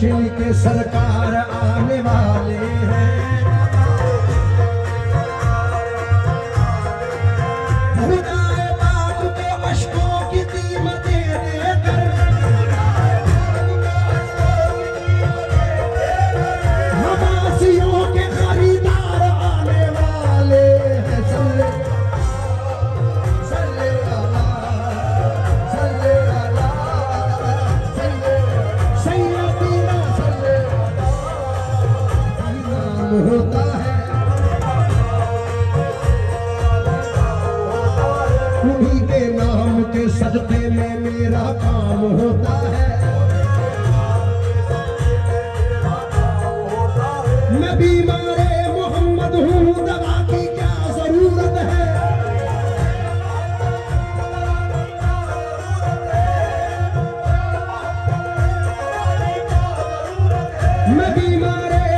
शिव के सरकार सदके में मेरा काम होता है। मैं बीमारे मोहम्मद हूँ, दवा की क्या ज़रूरत है? मैं बीमारे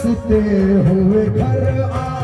सुते हुए घर आ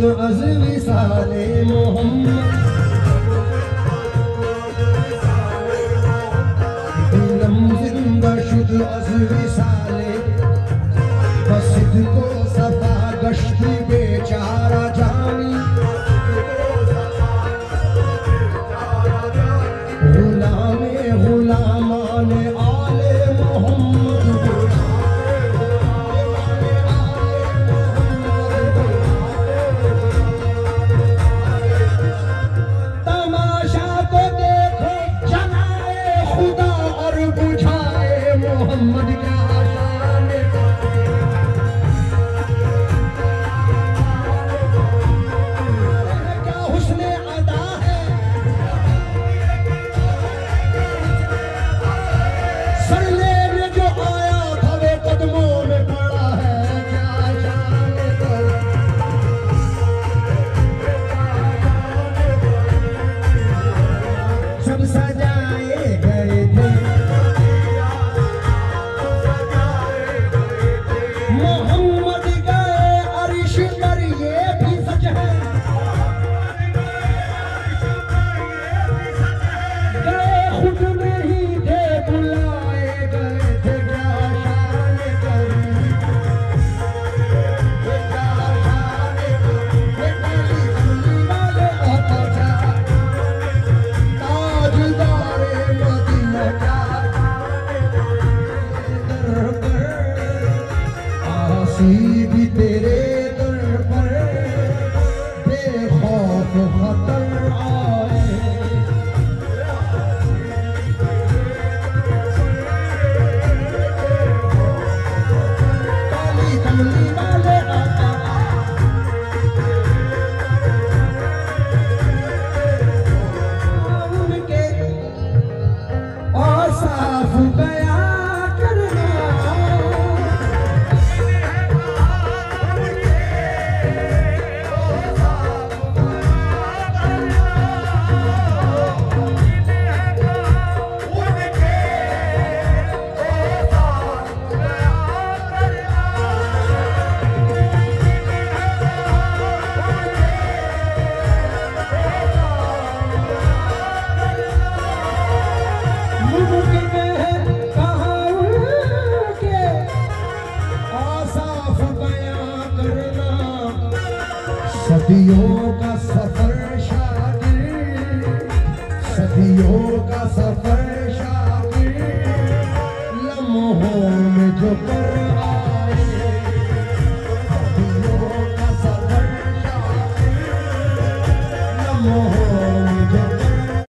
बाद अज विसाले मोहम्मद शुद्ध अज विसाले बसिद को सफ़ा गश्ती बेचारा 美容家さ